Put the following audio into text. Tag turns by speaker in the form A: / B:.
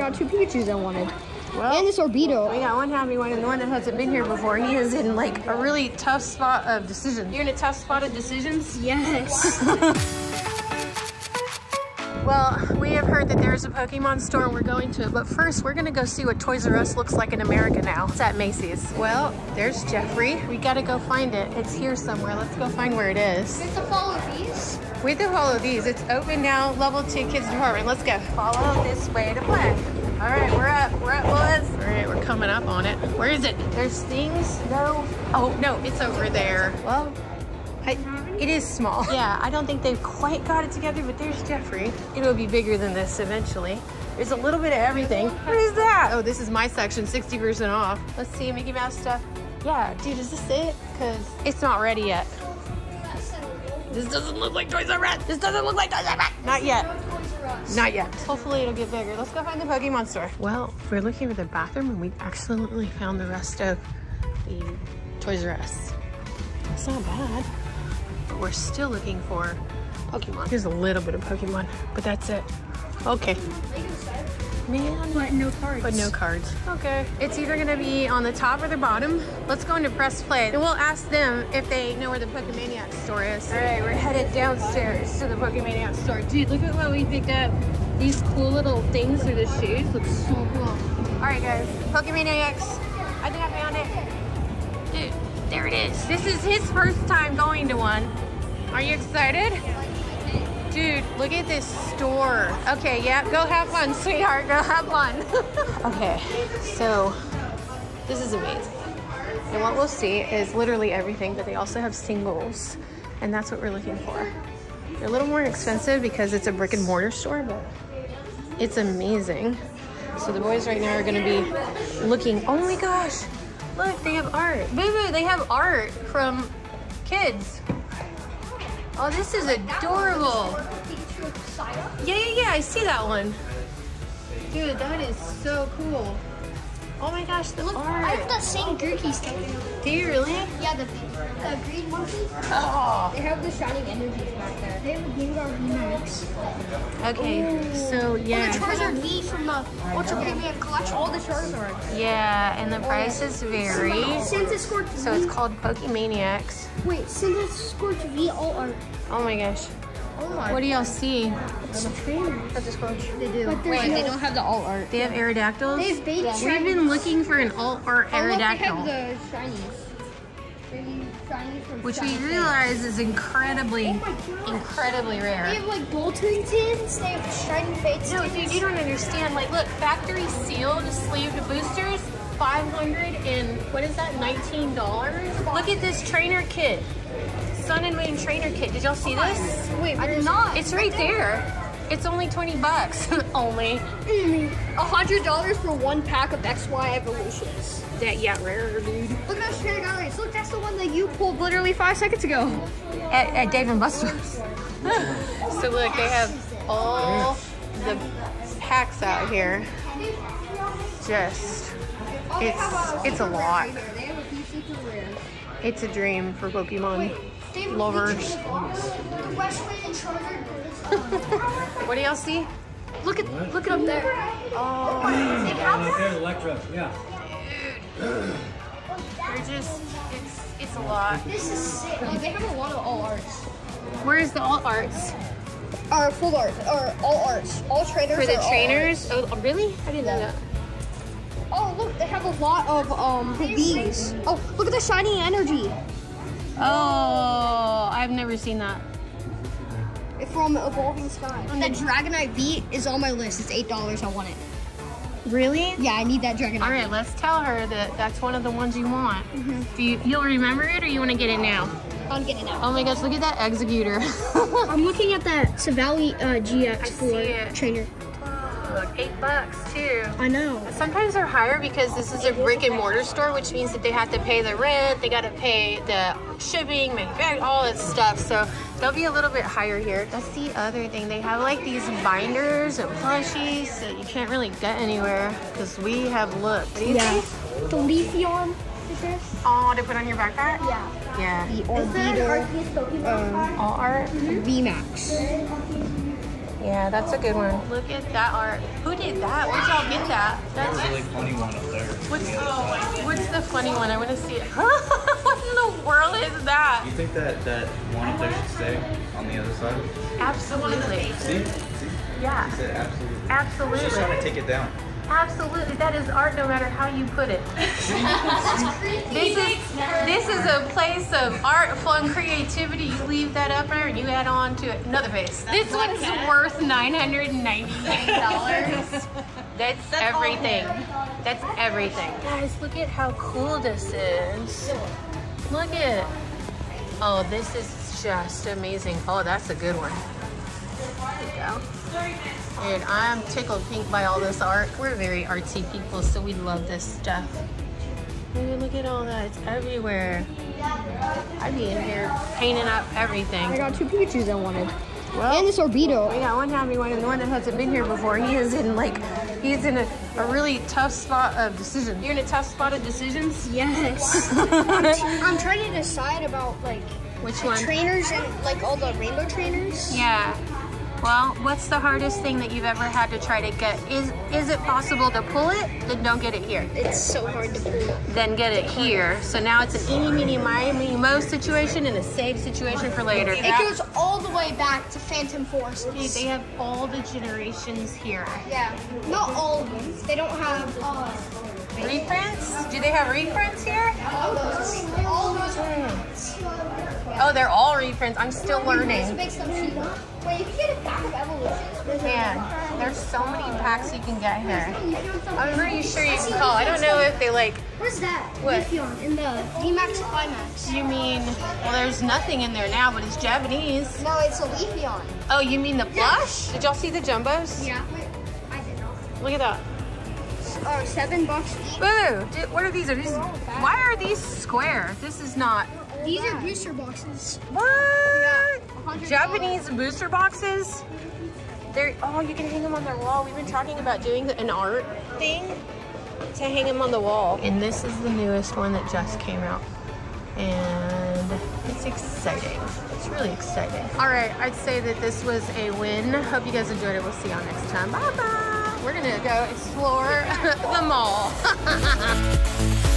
A: got two Pikachu's I wanted.
B: Well,
A: and this Orbeetle.
B: we got one happy one and the one that hasn't been here before. He is in like a really tough spot of decision. You're in a tough spot of decisions?
A: Yes.
B: Well, we have heard that there's a Pokemon store and we're going to it, but first we're gonna go see what Toys R Us looks like in America now. It's at Macy's. Well, there's Jeffrey. We gotta go find it. It's here somewhere. Let's go find where it is.
A: Just to follow these.
B: We do all of these. It's open now, level two kids department. Let's go. Follow this way to play. All right, we're up. We're up, boys. All right, we're coming up on it. Where is it? There's things. No. Oh, no, it's over there. Well, I, it is small. Yeah, I don't think they've quite got it together, but there's Jeffrey. It'll be bigger than this eventually. There's a little bit of everything. What is that? Oh, this is my section, 60% off. Let's see, Mickey Mouse stuff. Yeah, dude, is this it? Because it's not ready yet. This doesn't look like Toys R Us. This doesn't look like Toys R Us. Not yet. Not yet. Hopefully it'll get bigger. Let's go find the Pokemon store. Well, we're looking for the bathroom and we accidentally found the rest of the Toys R Us. It's not bad. But we're still looking for Pokemon. Here's a little bit of Pokemon, but that's it. Okay. Man.
A: But no cards.
B: But no cards. Okay. It's either gonna be on the top or the bottom. Let's go into press play. And we'll ask them if they know where the Pokemaniac store is. All right, we're headed downstairs to the Pokemaniac store. Dude, look at what we picked up. These cool little things are the shoes. Look so cool. All right, guys. Pokemaniacs. I think I found it. Dude, there it is. This is his first time going to one. Are you excited? Dude, look at this store. Okay, yeah, go have fun, sweetheart. Go have fun. okay, so this is amazing. And what we'll see is literally everything, but they also have singles. And that's what we're looking for. They're a little more expensive because it's a brick and mortar store, but it's amazing. So the boys right now are gonna be looking, oh my gosh, look, they have art. Boo boo, they have art from kids. Oh, this is adorable. Yeah, yeah, yeah, I see that one. Dude, that is so cool. Oh my gosh, the
A: Look, I have
B: art.
A: that same Gertie stuff.
B: Do you really?
A: Yeah, the, the green monkey.
B: Oh.
A: They have the shining energies back there. They have a Gengar VMAX.
B: Okay, oh. so yeah
A: The
B: yeah.
A: Charizard V from the Ultra Premium collection. All the Charizards.
B: Yeah, and the oh, prices vary.
A: Centiskorch
B: So it's called Pokemaniacs.
A: Wait, Centiskorch V all art.
B: Oh my gosh.
A: Oh.
B: What do y'all see?
A: It's a trainer.
B: That's a Scorch.
A: They do. But
B: Wait,
A: they
B: they
A: don't have the all art.
B: They have Aerodactyls?
A: They have baby
B: We've been looking for an alt art Aerodactyl.
A: Oh, look, they have the shinies. Shinies from
B: Which we realize is incredibly,
A: Oh my gosh.
B: incredibly
A: They
B: rare.
A: have like Boltons, they have Shining Fates.
B: No, dude, you don't understand. Like, look, factory sealed sleeved boosters, 500 and what is that, $19? Look at this trainer kit. Sun and Moon trainer kit. Did y'all see this?
A: Wait, I did not.
B: It's right there. It's only 20 bucks. only.
A: A hundred dollars for one pack of XY evolutions.
B: That, yeah, rare, dude.
A: Look at those trainer galleries. Look, that's the one that you pulled literally five seconds ago.
B: At, at Dave and Buster's. so look, they have all the packs out here. Just, it's, it's a lot.
A: They have a PC for rare.
B: It's a dream for Pokemon
A: They have a
B: lovers.
A: The Westland and Charizard
B: What do y'all see?
A: Look at look it up there.
B: Oh,
A: They have
C: Right
A: that?
C: there, Electro, yeah.
B: they're just, it's, it's a lot.
A: This is sick. Like, they have a lot of all arts.
B: Where's the all arts?
A: Or full art, or all arts. All trainers
B: For the
A: are all
B: trainers? Oh, really? I didn't know that.
A: Oh, look, they have a lot of um bees. Oh, look at the shiny energy.
B: Oh, I've never seen that.
A: It's from Evolving Sky. And the Dragonite V is on my list. It's eight dollars. I want it.
B: Really?
A: Yeah, I need that Dragonite.
B: All right, let's tell her that that's one of the ones you want. Do you, you'll remember it or you want to get it now?
A: I'm getting it now.
B: Oh my gosh, look at that Exeggutor.
A: I'm looking at that Savali uh, GX
B: see
A: for
B: it.
A: trainer.
B: Look, eight bucks too.
A: I know.
B: Sometimes they're higher because this is a brick and mortar store, which means that they have to pay the rent, they got to pay the shipping, manufacturing, all that stuff. So they'll be a little bit higher here. That's the other thing. They have like these binders and plushies that you can't really get anywhere because we have looked. What do
A: Yeah.
B: think?
A: The Leafeon stickers.
B: Oh, to put on your backpack?
A: Yeah.
B: Yeah.
A: The Orbeetle um,
B: All art.
A: VMAX.
B: Yeah, that's a good one. Look at that art. Who did that? Where'd y'all get that? That's
C: a really funny one up there.
B: what's
C: on the
B: what's the funny one? I want to see it. what in the world is that?
C: You think that that one up there should stay on the other side?
B: Absolutely.
C: See? See?
B: Yeah.
C: He said absolutely. She's
B: Absolutely.
C: trying to take it down.
B: Absolutely. That is art no matter how you put it. This is this is a place of art, fun, creativity. You leave that up there and you add on to it another face. This one's worth nine hundred and ninety-eight dollars. That's everything. That's everything. Guys, look at how cool this is. Look at. Oh, this is just amazing. Oh, that's a good one. There you go. Dude, I'm tickled pink by all this art. We're very artsy people, so we love this stuff. Dude, look at all that. It's everywhere. I'd be in here painting up everything.
A: I got two Pikachus I wanted.
B: Well,
A: and this Orbeetle.
B: we got one happy one and the one that hasn't been here before. He is in like, he's in a, a really tough spot of decision. You're in a tough spot of decisions?
A: Yes. I'm trying to decide about like
B: Which one?
A: trainers and like all the rainbow trainers.
B: Yeah. Well, what's the hardest thing that you've ever had to try to get? Is is it possible to pull it? Then don't get it here.
A: It's so hard to pull.
B: Then get it here. So now it's an eeny, meeny, miny, mo situation and a save situation for later.
A: It goes all the way back to Phantom Forces.
B: They have all the generations here.
A: Yeah, not all of them. They don't have all. uh,
B: Reprints? Do they have reprints here?
A: all those. All those reprints.
B: Oh, they're all reprints. I'm still learning.
A: makes. Wait, if you get a pack of evolutions,
B: Man, there's so many packs you can get here. I'm pretty sure you can call. I don't know if they like,
A: Where's that?
B: What?
A: In the VMAX Climax.
B: you mean, well, there's nothing in there now, but it's Japanese.
A: No, it's a Leafeon.
B: Oh, you mean the plush? Did y'all see the jumbos?
A: Yeah. Wait, I did not.
B: Look at that.
A: Oh, seven bucks each.
B: Boo! Did- What are these? Are these? Why are these square? This is not.
A: These are booster boxes.
B: What?
A: $100.
B: Japanese booster boxes? They're oh, you can hang them on the wall. We've been talking about doing an art thing to hang them on the wall. And this is the newest one that just came out. And it's exciting. It's really exciting. All right, I'd say that this was a win. Hope you guys enjoyed it. We'll see y'all next time. Bye bye. We're gonna go explore the mall.